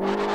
you.